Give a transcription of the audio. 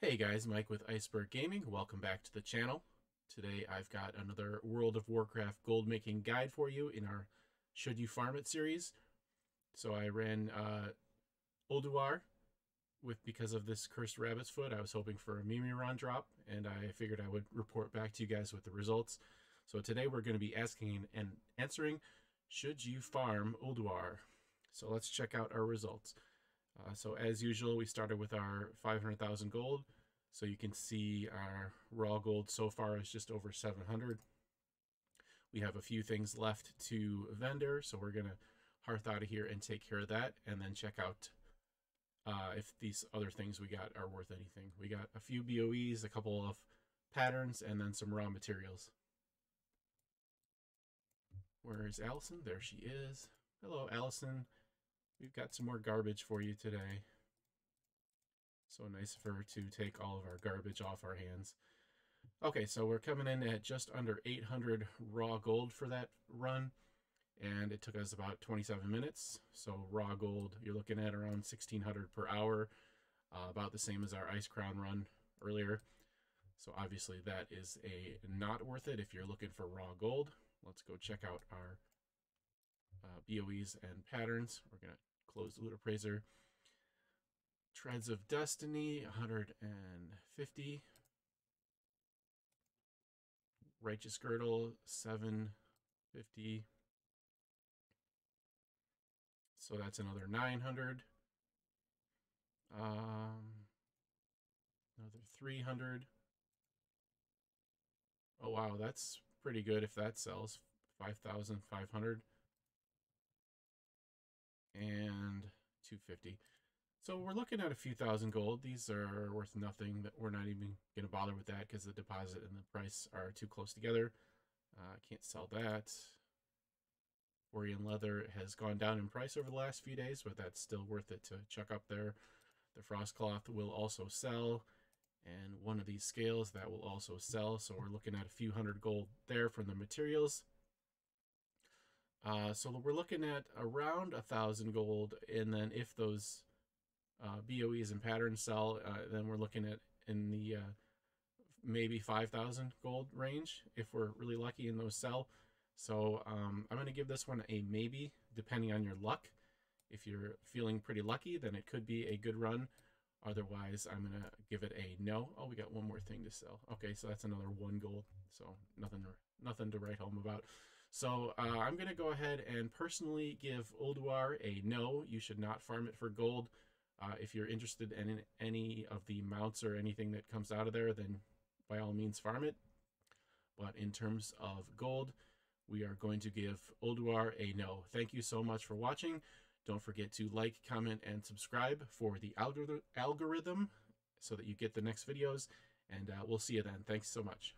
Hey guys, Mike with Iceberg Gaming. Welcome back to the channel. Today I've got another World of Warcraft gold making guide for you in our Should You Farm It series. So I ran uh, Ulduar with because of this Cursed Rabbit's Foot. I was hoping for a Mimiron drop and I figured I would report back to you guys with the results. So today we're going to be asking and answering Should you farm Ulduar? So let's check out our results. Uh, so as usual, we started with our 500,000 gold. So you can see our raw gold so far is just over 700. We have a few things left to vendor, so we're gonna hearth out of here and take care of that, and then check out uh, if these other things we got are worth anything. We got a few BOEs, a couple of patterns, and then some raw materials. Where is Allison? There she is. Hello, Allison. We've got some more garbage for you today. So nice of her to take all of our garbage off our hands. Okay, so we're coming in at just under 800 raw gold for that run. And it took us about 27 minutes. So raw gold, you're looking at around 1600 per hour. Uh, about the same as our Icecrown run earlier. So obviously that is a not worth it if you're looking for raw gold. Let's go check out our uh, BOEs and patterns. We're going to close the loot appraiser. Treads of Destiny, 150. Righteous Girdle, 750. So that's another 900. Um, another 300. Oh, wow, that's pretty good if that sells. 5,500 and 250. So we're looking at a few thousand gold. These are worth nothing. That we're not even going to bother with that because the deposit and the price are too close together. I uh, can't sell that. Borean leather has gone down in price over the last few days, but that's still worth it to chuck up there. The frost cloth will also sell, and one of these scales that will also sell. So we're looking at a few hundred gold there from the materials. Uh, so we're looking at around a thousand gold, and then if those uh, BOEs and patterns sell, uh, then we're looking at in the uh, maybe 5,000 gold range if we're really lucky and those sell. So um, I'm going to give this one a maybe, depending on your luck. If you're feeling pretty lucky, then it could be a good run. Otherwise, I'm going to give it a no. Oh, we got one more thing to sell. Okay, so that's another one gold. So nothing, nothing to write home about. So uh, I'm going to go ahead and personally give Ulduar a no. You should not farm it for gold. Uh, if you're interested in any of the mounts or anything that comes out of there, then by all means farm it. But in terms of gold, we are going to give Ulduar a no. Thank you so much for watching. Don't forget to like, comment, and subscribe for the algorithm so that you get the next videos. And uh, we'll see you then. Thanks so much.